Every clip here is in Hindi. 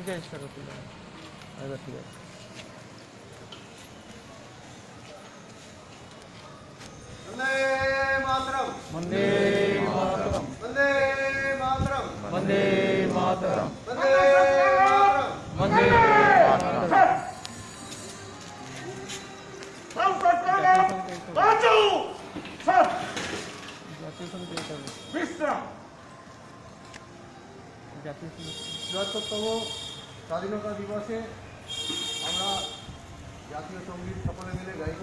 ठीक है इसका रोटी পারেন এবার ঠিক আছে वंदे मातरम। वंदे मातरम। वंदे मातरम। वंदे मातरम। वंदे मातरम। वंदे मातरम। संसद का बाजू सत विश्राम जाति तो वो স্বাধীনতা দিবসে আমরা জাতীয় সংগীত সকলে মিলে গাইব।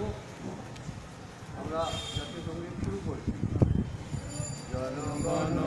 আমরা জাতীয় সংগীত শুরু করছি। জনগণ